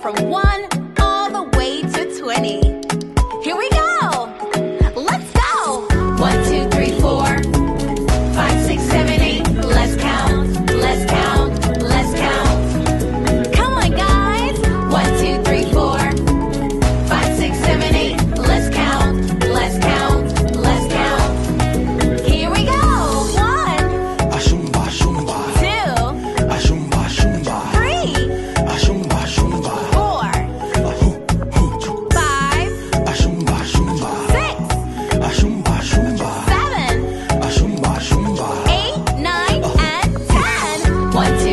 from one 맞 아.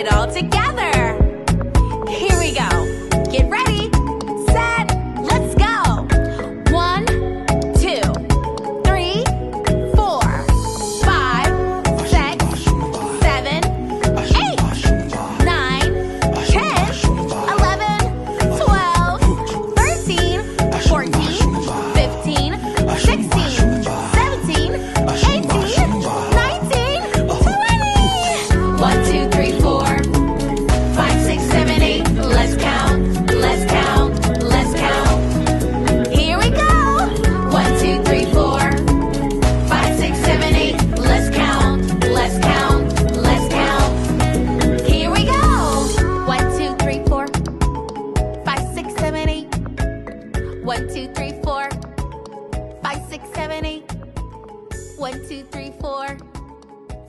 it all together. Five, six, seven, eight. One, two, three, four.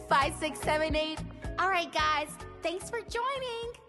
Five, six, seven, eight. All right, guys. Thanks for joining.